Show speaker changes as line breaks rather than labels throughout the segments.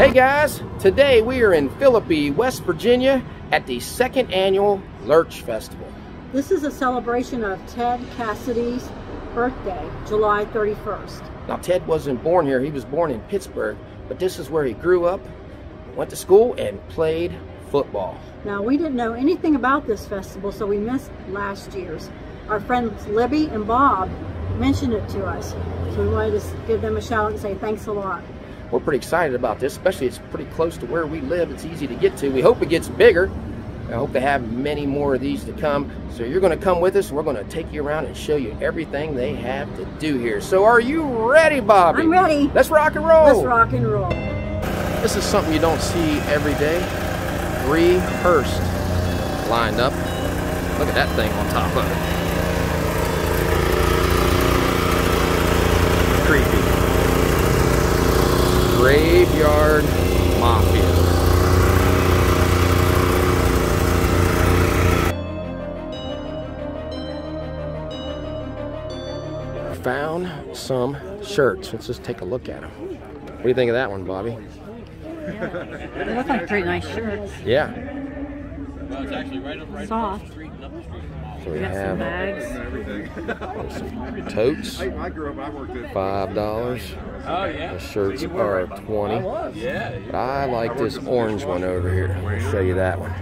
Hey guys, today we are in Philippi, West Virginia at the second annual Lurch Festival.
This is a celebration of Ted Cassidy's birthday, July 31st.
Now Ted wasn't born here, he was born in Pittsburgh, but this is where he grew up, went to school, and played football.
Now we didn't know anything about this festival, so we missed last year's. Our friends Libby and Bob mentioned it to us, so we wanted to give them a shout out and say thanks a lot.
We're pretty excited about this, especially it's pretty close to where we live. It's easy to get to. We hope it gets bigger. I hope to have many more of these to come. So you're going to come with us, we're going to take you around and show you everything they have to do here. So are you ready, Bobby?
I'm ready.
Let's rock and roll.
Let's rock and roll.
This is something you don't see every day. Three lined up. Look at that thing on top of it. Creepy. Graveyard Mafia. Found some shirts. Let's just take a look at them. What do you think of that one, Bobby?
They look like pretty nice shirts.
Yeah.
Soft.
So we
We some
have
bags.
some totes, five dollars.
Oh yeah.
The shirts are twenty.
Yeah.
But I like this orange one over here. I'll show you that one.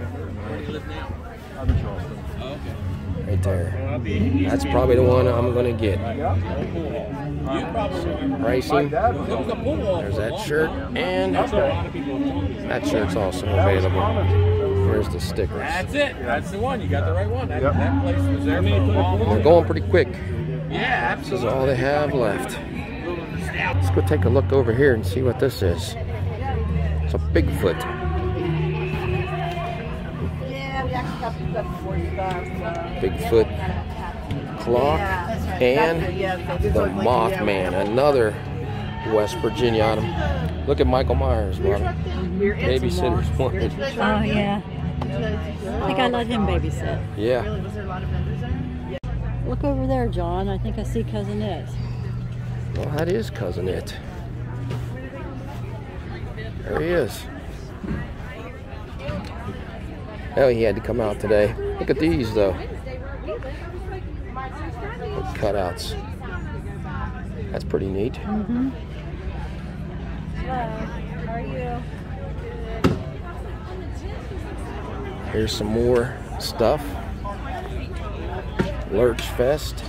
Right there. That's probably the one I'm gonna get. Some pricing. There's that shirt and that shirt's also available. Here's the stickers.
That's it. That's the one. You got the right one. That, that place was there for a long
They're going pretty quick.
Yeah,
This is all they have left. Let's go take a look over here and see what this is. It's a Bigfoot. Bigfoot clock and the Mothman, another West Virginia item. Look at Michael Myers, Bobby. Babysitter's wanted.
Oh, yeah. I think I let him babysit.
Yeah.
Look over there, John. I think I see Cousin It.
Well, that is Cousin It. There he is. Oh, he had to come out today. Look at these, though. Little cutouts. That's pretty neat.
Mm-hmm. Hello.
Here's some more stuff. Lurch Fest.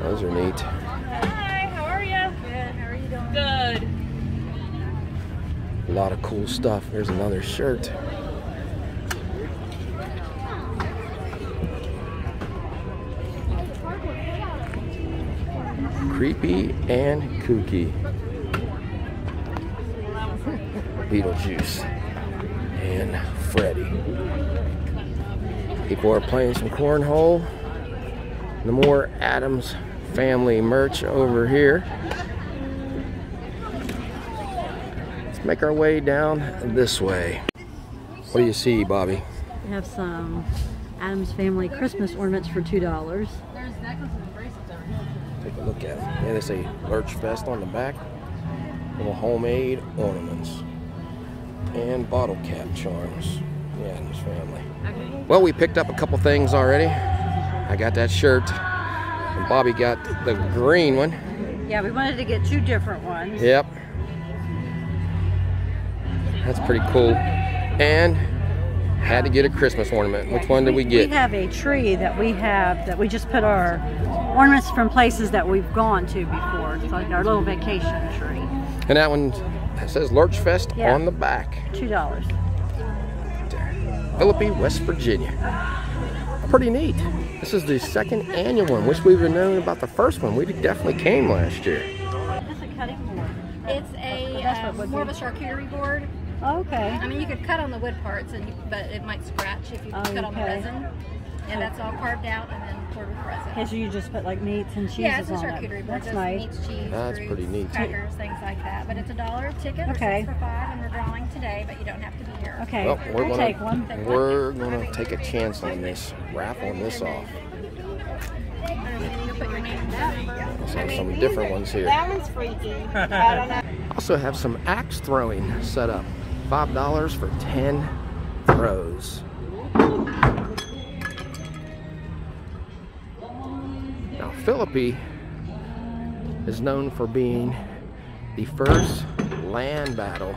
Those are neat.
Hi, how are you? Good. How are you doing? Good.
A lot of cool stuff. Here's another shirt. Creepy and kooky. Beetlejuice and Freddy. People are playing some cornhole. The more Addams family merch over here. Let's make our way down this way. What do you see, Bobby?
We have some Addams Family Christmas ornaments for $2. There's necklaces and bracelets over here.
Take a look at them. Yeah, they say Lurch Fest on the back. Little homemade ornaments. And bottle cap charms. Yeah, and his family. Well, we picked up a couple things already. I got that shirt. And Bobby got the green one.
Yeah, we wanted to get two different ones.
Yep. That's pretty cool. And had to get a Christmas ornament. Which one did we get?
We have a tree that we have that we just put our ornaments from places that we've gone to before. It's like our little vacation tree.
And that one says Lurch Fest
Yeah.
on the back.
Two dollars.
Philippi, West Virginia. Pretty neat. This is the second annual one. Wish we would have known about the first one. We definitely came last year.
It's a cutting board.
It's a
that's
uh, more of a charcuterie board.
Okay.
I mean, you could cut on the wood parts, and you, but it might scratch if you cut on the resin. And that's all carved out and then poured with resin.
Okay, so you just put like meats and cheeses
yeah, it's a charcuterie
it.
board.
That's
Just
nice.
Meats, cheese,
That's
fruits,
pretty neat.
Crackers, things like that. But it's a dollar a ticket or
Okay.
six for five, and we're drawing today, but you don't have to be here.
Okay,
Well, we're
I'll
gonna
take one. Thing.
We're gonna take a chance on this. Raffle this off. So some different ones here.
That one's freaky. I don't know.
Also have some axe throwing set up. Five dollars for ten throws. Philippi is known for being the first land battle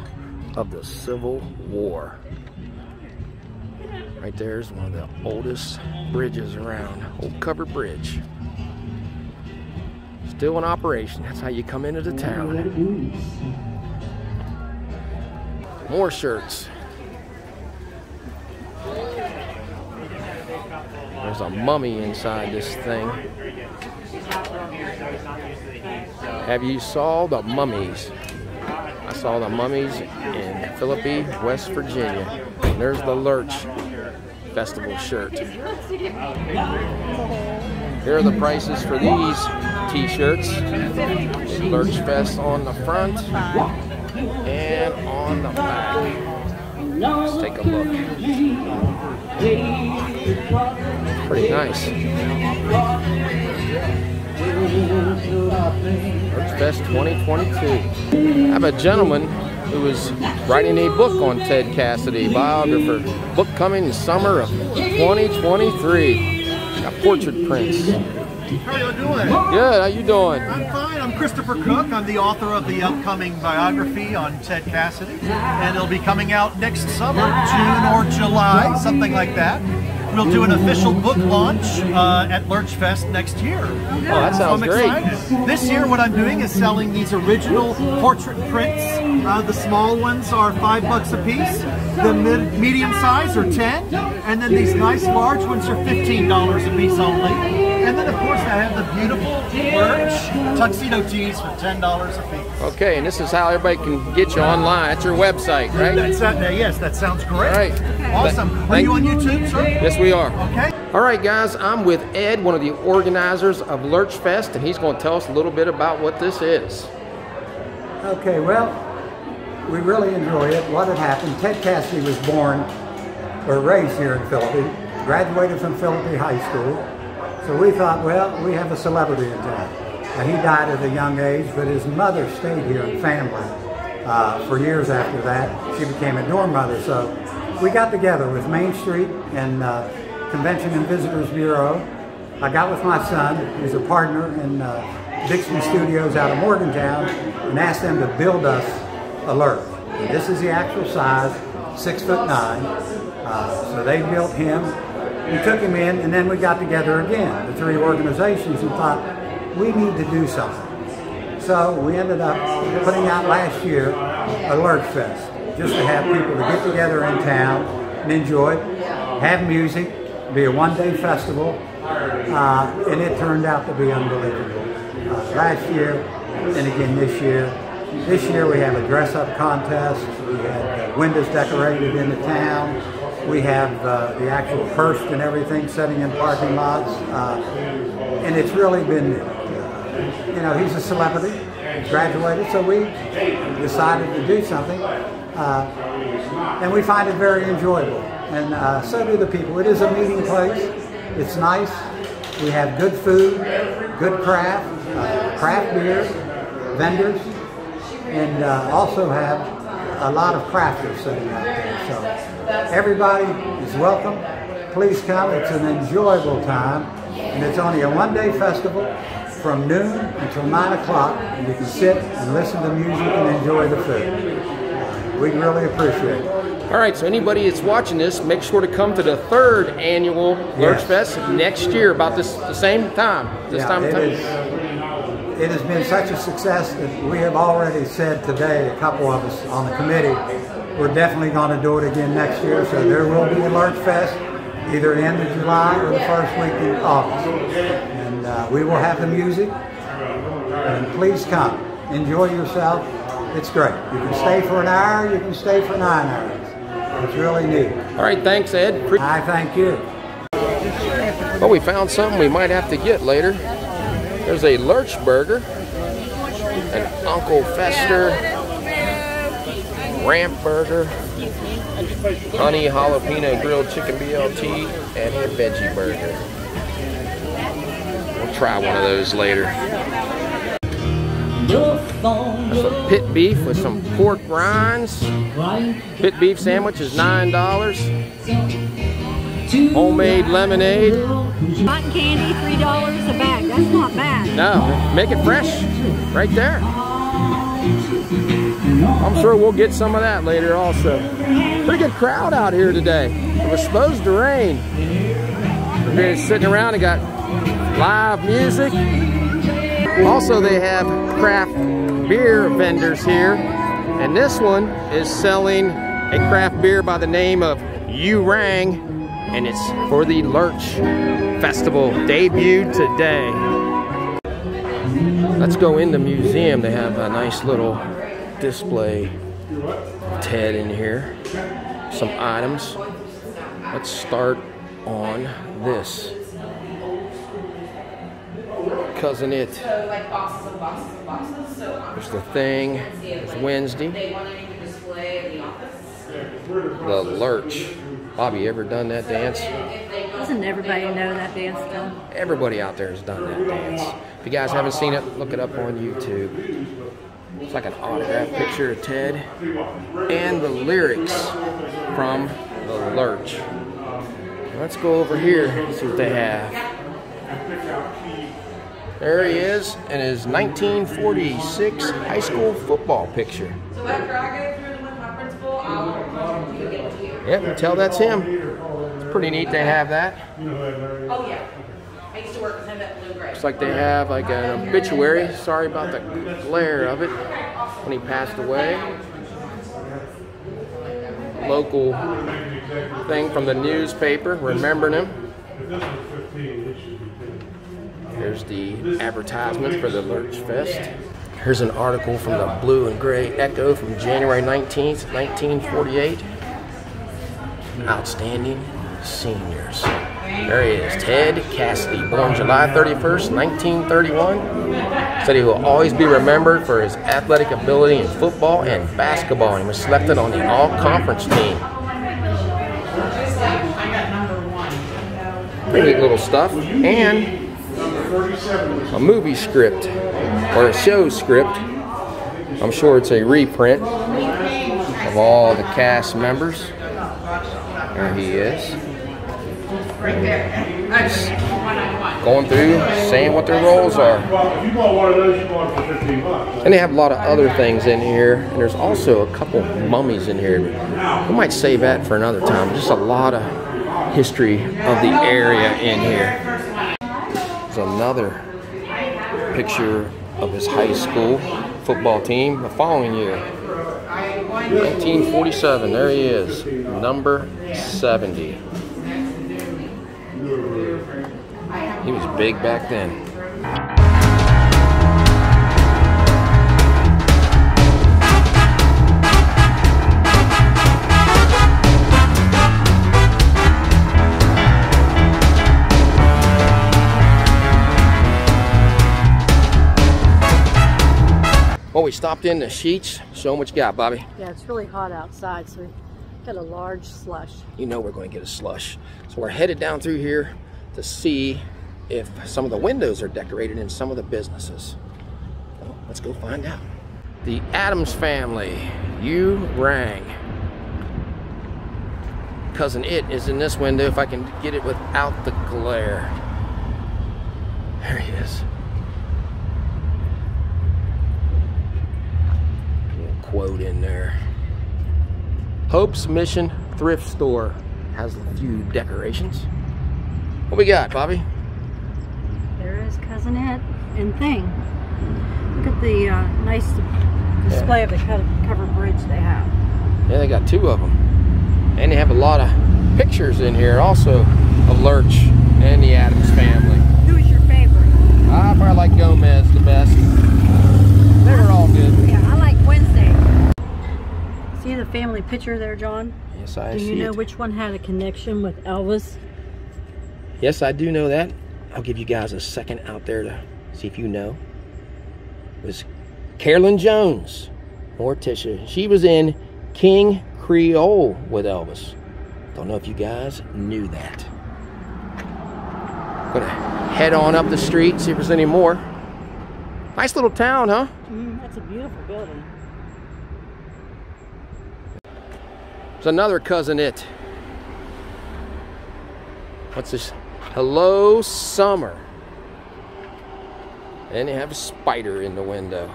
of the Civil War. Right there is one of the oldest bridges around, Old Covered Bridge. Still in operation. That's how you come into the town. More shirts. There's a mummy inside this thing. Have you saw the mummies? I saw the mummies in Philippi, West Virginia. And there's the Lurch Festival shirt. Here are the prices for these t-shirts. Lurch Fest on the front and on the back. Let's take a look. Pretty nice. Fest 2022. I have a gentleman who is writing a book on Ted Cassidy, biographer. Book coming in summer of 2023. Got portrait prints.
How you doing?
Good, how you doing?
I'm fine. I'm Christopher Cook. I'm the author of the upcoming biography on Ted Cassidy. And it'll be coming out next summer, June or July, something like that. We'll do an official book launch uh, at Lurch Fest next year.
Oh, that sounds
I'm
great.
excited. This year, what I'm doing is selling these original portrait prints. Uh, the small ones are five bucks a piece. The mid- medium size are ten, and then these nice large ones are fifteen dollars a piece only. And then, of course, I have the beautiful Lurch tuxedo tees for ten dollars a piece.
Okay, and this is how everybody can get you online. That's your website, right?
That's that. Yes, that sounds great.
All right.
Awesome.
Th-
Are you on YouTube, sir?
Yes, we are.
Okay.
All right, guys, I'm with Ed, one of the organizers of Lurch Fest, and he's going to tell us a little bit about what this is.
Okay, well, we really enjoy it. What had happened, Ted Cassidy was born or raised here in Philippi, graduated from Philippi High School. So we thought, well, we have a celebrity in town. Now, he died at a young age, but his mother stayed here in family uh, for years after that. She became a dorm mother. So we got together with Main Street and uh, Convention and Visitors Bureau. I got with my son, who's a partner in uh, Studios out of Morgantown, and asked them to build us a lurch. And this is the actual size, six foot nine. Uh, so they built him. We took him in, and then we got together again, the three organizations, and thought we need to do something. So we ended up putting out last year a Lurch Fest, just to have people to get together in town and enjoy have music, be a one-day festival, uh, and it turned out to be unbelievable. Uh, last year, and again this year, this year we have a dress-up contest. We had uh, windows decorated in the town. We have uh, the actual hearse and everything setting in parking lots, uh, and it's really been you know, he's a celebrity, graduated, so we decided to do something. Uh, and we find it very enjoyable. And uh, so do the people. It is a meeting place. It's nice. We have good food, good craft, uh, craft beer, vendors, and uh, also have a lot of crafters sitting out there. So everybody is welcome. Please come. It's an enjoyable time. And it's only a one-day festival from noon until 9 o'clock. And you can sit and listen to music and enjoy the food. We really appreciate it.
All right, so anybody that's watching this, make sure to come to the third annual Lurch
Yes.
Fest next year, about this the same time. This
Yeah,
time
it
time.
is- It has been such a success that we have already said today, a couple of us on the committee, we're definitely going to do it again next year. So there will be a Lurch Fest, either the end of July or the first week in August. And uh, we will have the music. And please come. Enjoy yourself. It's great. You can stay for an hour, you can stay for nine hours. It's really neat.
All right, thanks, Ed.
I thank you.
Well, we found something we might have to get later. There's a Lurch Burger, an Uncle Fester Ramp Burger, honey jalapeno grilled chicken BLT, and a veggie burger. We'll try one of those later. Some pit beef with some pork rinds. Pit beef sandwich is $9. Homemade lemonade.
Cotton candy, $3 a bag. That's not bad.
No, make it fresh right there. I'm sure we'll get some of that later also. Pretty good crowd out here today. It was supposed to rain. We're just sitting around and got live music. Also, they have craft beer vendors here. And this one is selling a craft beer by the name of Urang. And it's for the Lurch Festival. debut today. Let's go in the museum. They have a nice little display Ted in here. Some items. Let's start on this. Cousin It. There's the thing. There's Wednesday. The Lurch. Bobby, you ever done that dance?
Doesn't everybody know that dance still?
Everybody out there has done that dance. If you guys haven't seen it, look it up on YouTube. It's like an autograph picture of Ted and the lyrics from the Lurch. Let's go over here and see what they have. There he is in his 1946 high school football picture.
So after I go through with my principal, I'll you get it to you.
Yep, you can tell that's him. It's pretty neat they have that.
Oh yeah. I used to work with him at Blue Gray.
Looks like they have like an obituary. Sorry about the glare of it. When he passed away. Local thing from the newspaper remembering him. Here's the advertisement for the Lurch Fest. Here's an article from the Blue and Gray Echo from January 19th, 1948. Outstanding seniors. There he is, Ted Cassidy, born July 31st, 1931. Said he will always be remembered for his athletic ability in football and basketball. He was selected on the all-conference team. Pretty little stuff. And a movie script, or a show script. I'm sure it's a reprint of all the cast members. There he is. Just going through, saying what their roles are.
If you want one of those, you want it for 15 bucks.
And they have a lot of other things in here. And there's also a couple mummies in here. We might save that for another time. Just a lot of history of the area in here. There's another picture of his high school football team the following year. 1947, there he is, number 70. He was big back then. Well, we stopped in the Sheetz. Show them what you got, Bobby.
Yeah, it's really hot outside, so we got a large slush.
You know we're going to get a slush. So we're headed down through here to see if some of the windows are decorated in some of the businesses. Well, let's go find out. The Addams family, you rang. Cousin It is in this window if I can get it without the glare. There he is. Quote in there. Hope's Mission Thrift Store has a few decorations. What we got, Bobby?
There is Cousin Ed and Thing. Look at the uh, nice display of the co- covered bridge they have.
Yeah, they got two of them. And they have a lot of pictures in here also of Lurch and the Addams family.
Who's your favorite?
I probably like Gomez the best. They were all good.
Yeah, I like Wednesday. See the family picture there, John?
Yes, I
Do
see
you know
it.
which one had a connection with Elvis?
Yes, I do know that. I'll give you guys a second out there to see if you know. It was Carolyn Jones, Morticia. She was in King Creole with Elvis. Don't know if you guys knew that. Gonna head on up the street, see if there's any more. Nice little town, huh?
Mm, that's a beautiful building.
There's another cousin it. What's this? Hello, summer. And they have a spider in the window.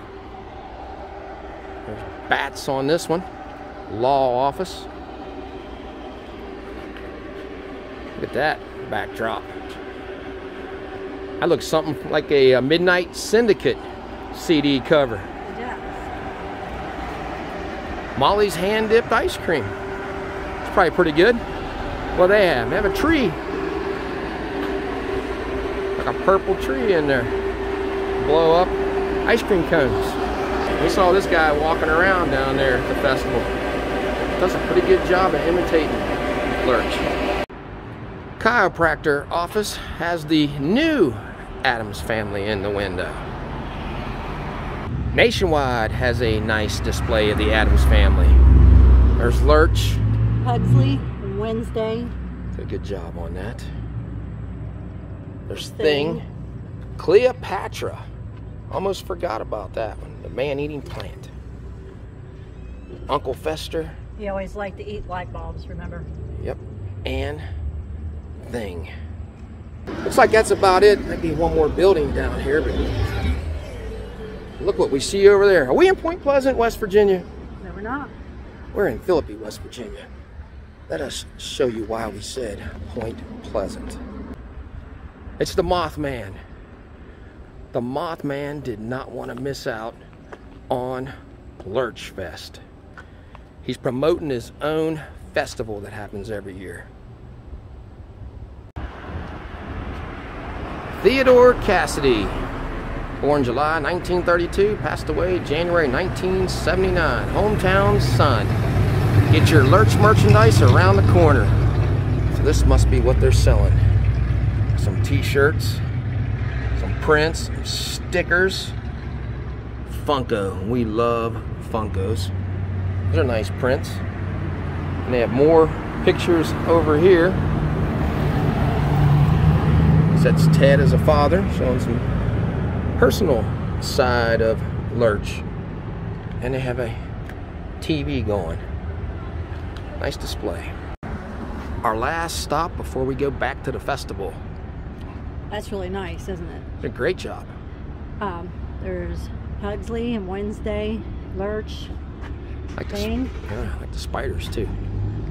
There's bats on this one. Law office. Look at that backdrop. That looks something like a, a Midnight Syndicate CD cover. Molly's hand dipped ice cream. It's probably pretty good. What they have? They have a tree. Like a purple tree in there. Blow up ice cream cones. We saw this guy walking around down there at the festival. Does a pretty good job of imitating Lurch. Chiropractor office has the new Addams family in the window. Nationwide has a nice display of the Addams family. There's Lurch.
Pugsley, Wednesday.
Did a good job on that. There's
Thing.
Thing. Cleopatra. Almost forgot about that one. The man-eating plant. Uncle Fester.
He always liked to eat light bulbs, remember?
Yep. And Thing. Looks like that's about it. Maybe one more building down here, but look what we see over there. Are we in Point Pleasant, West Virginia?
No, we're not.
We're in Philippi, West Virginia. Let us show you why we said Point Pleasant. It's the Mothman. The Mothman did not want to miss out on Lurchfest. He's promoting his own festival that happens every year. Theodore Cassidy, born July 1932, passed away January 1979. Hometown son. Get your Lurch merchandise around the corner. So this must be what they're selling. Some t-shirts, some prints, stickers. Funko. We love Funkos. Those are nice prints. And they have more pictures over here. That's Ted as a father, showing some personal side of Lurch. And they have a TV going. Nice display. Our last stop before we go back to the festival.
That's really nice, isn't it?
Did a great job.
Um, there's Pugsley and Wednesday, Lurch,
Like the, yeah, like the spiders too.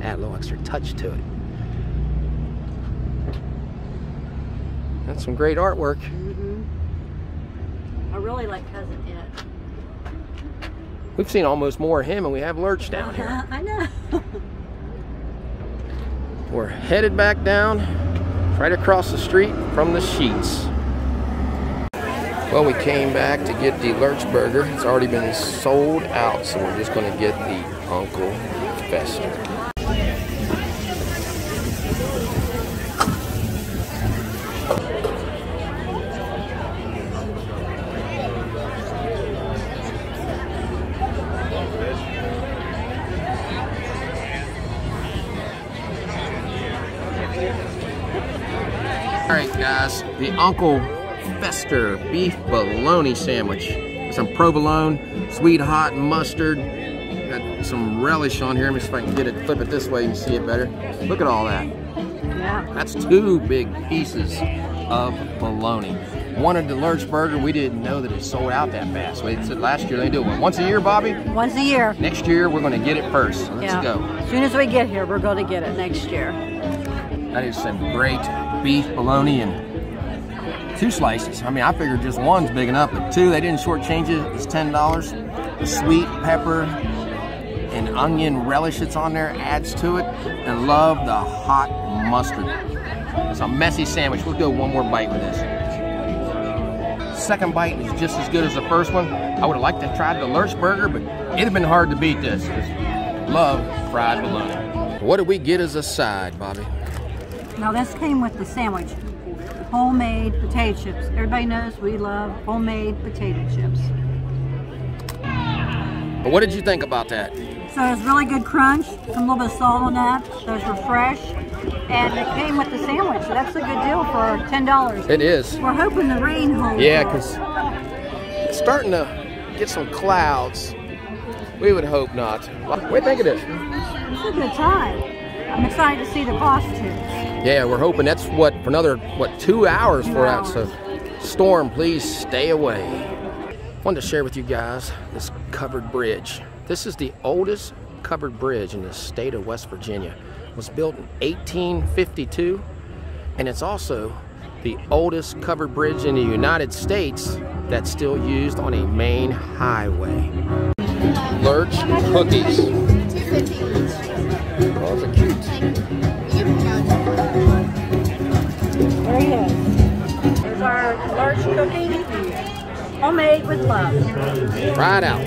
Add a little extra touch to it. That's some great artwork.
Mm-hmm. I really like Cousin It.
We've seen almost more of him and we have Lurch down here.
I know.
We're headed back down, right across the street from the Sheetz. Well, we came back to get the Lurch burger. It's already been sold out, so we're just gonna get the Uncle Fester. The Uncle Fester beef bologna sandwich. Some provolone, sweet hot mustard, got some relish on here. Let me see if I can get it, flip it this way, you can see it better. Look at all that.
yeah.
That's two big pieces of bologna. Wanted the Lurch burger, we didn't know that it sold out that fast. We said last year they do it once a year, Bobby.
Once a year.
Next year we're gonna get it first. So let's
yeah.
go.
As soon as we get here, we're going to get it next year.
That is some great beef bologna and two slices. I mean, I figured just one's big enough, but two, they didn't shortchange it. It's ten dollars. The sweet pepper and onion relish that's on there adds to it, and love the hot mustard. It's a messy sandwich. We'll go one more bite with this. Second bite is just as good as the first one. I would have liked to try the Lurch burger, but it'd have been hard to beat this. Love fried bologna. What did we get as a side, Bobby?
Now this came with the sandwich. Homemade potato chips. Everybody knows we love homemade potato chips.
But what did you think about that?
So it was really good crunch, some little bit of salt on that. Those were fresh. And it came with the sandwich. So that's a good deal for $10.
It is.
We're hoping the rain holds.
Yeah, because it's starting to get some clouds. We would hope not. What do you think of this?
It's a good time. I'm excited to see the costumes.
Yeah, we're hoping that's what for another what two hours for that. So, storm, please stay away. Wanted to share with you guys this covered bridge. This is the oldest covered bridge in the state of West Virginia. It was built in 1852, and it's also the oldest covered bridge in the United States that's still used on a main highway. Lurch cookies.
Homemade with love.
Try it out.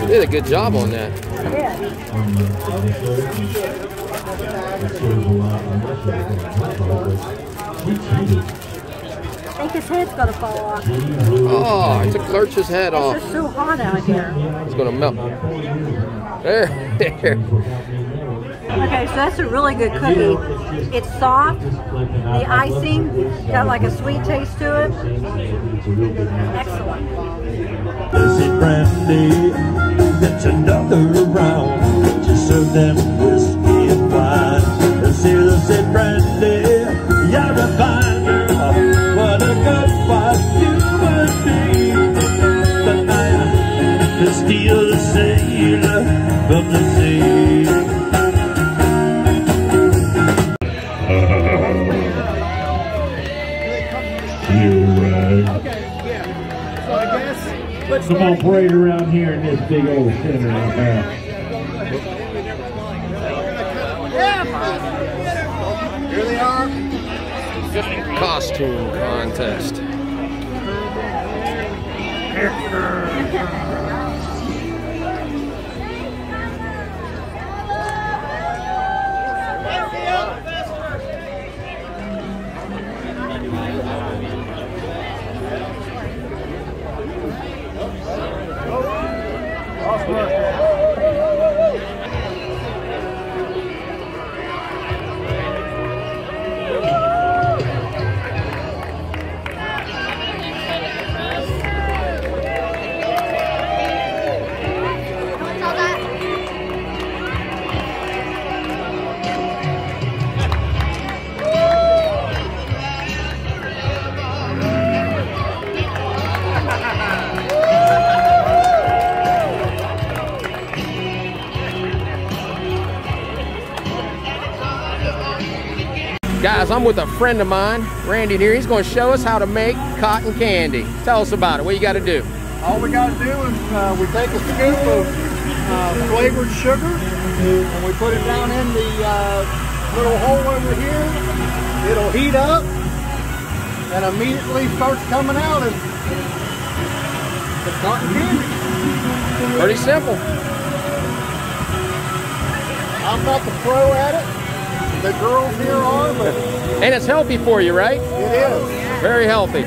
You did a good job on that.
Yeah. I think his head's gonna fall off.
Oh, I took Lurch's head
It's
off.
just so hot out here.
It's gonna melt. There, there.
Okay, so that's a really good cookie. It's soft. The icing got like a sweet taste to it. Excellent.
Is it brandy? It's another round. Just serve them whiskey and wine. Is it, is it brandy? You're a finder. What a good wife you would be. But I the sailor from the
let's
Come on, parade around here in this big old center like that.
Here they are.
Costume contest. Right. Guys, I'm with a friend of mine, Randy here. He's going to show us how to make cotton candy. Tell us about it. What you got to do?
All we got to do is uh, we take a scoop of uh, flavored sugar and we put it down in the uh, little hole over here. It'll heat up and immediately starts coming out as the cotton candy.
Pretty simple.
I'm not the pro at it. The girls here are, but
And it's healthy for you, right?
it is.
Very healthy.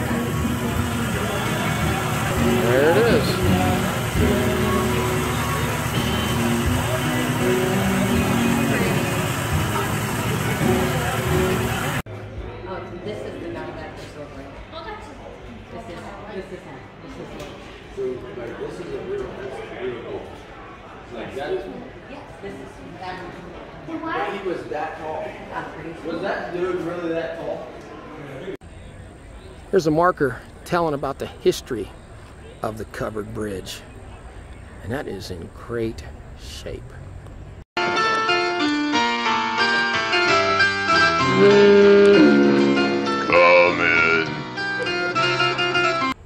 There it is.
Oh, this is the guy that is over. This is, this is him. This is him.
So, like, this is a real, real Like, that's,
Yes, this is that.
he was that tall. Was that dude really that tall? Here's a marker telling about the history of the covered bridge. And that is in great shape.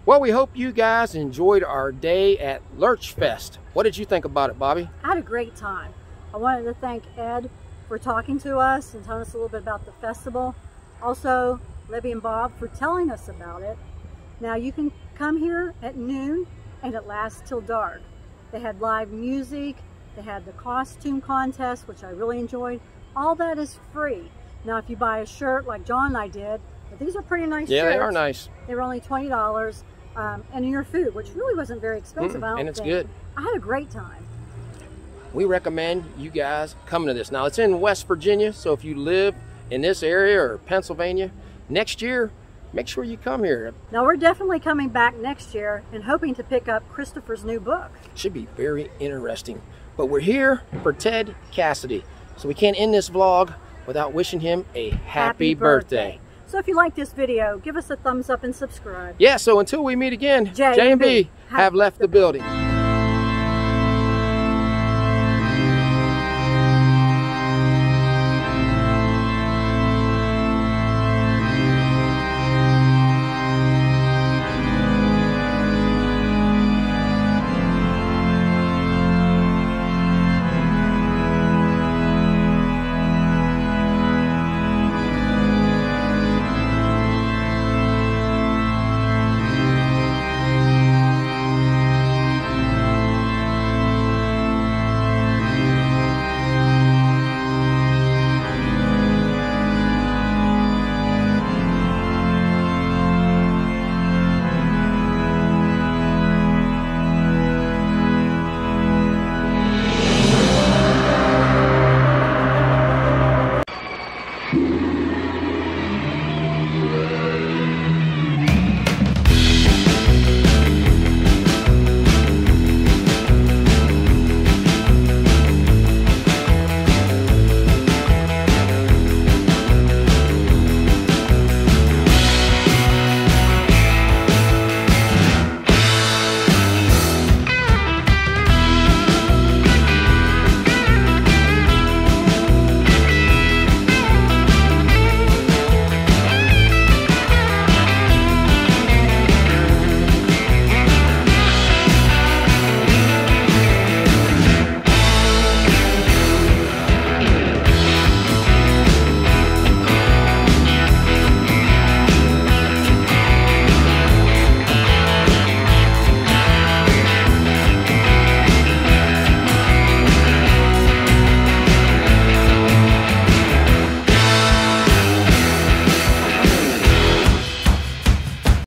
Well, we hope you guys enjoyed our day at Lurch Fest. What did you think about it, Bobby?
I had a great time. I wanted to thank Ed for talking to us and telling us a little bit about the festival. Also, Libby and Bob for telling us about it. Now you can come here at noon and it lasts till dark. They had live music, they had the costume contest, which I really enjoyed. All that is free. Now if you buy a shirt like John and I did, but these are pretty nice shirts.
Yeah,
shirts.
they are nice.
They were only $20. Um, and your food, which really wasn't very expensive.
Mm, and it's
think.
good.
I had a great time.
We recommend you guys coming to this. Now it's in West Virginia, so if you live in this area or Pennsylvania, next year, make sure you come here.
Now we're definitely coming back next year and hoping to pick up Christopher's new book.
Should be very interesting. But we're here for Ted Cassidy, so we can't end this vlog without wishing him a happy, birthday.
So if you like this video, give us a thumbs up and subscribe.
Yeah, so until we meet again,
J
J
and
and
B
B have left the building.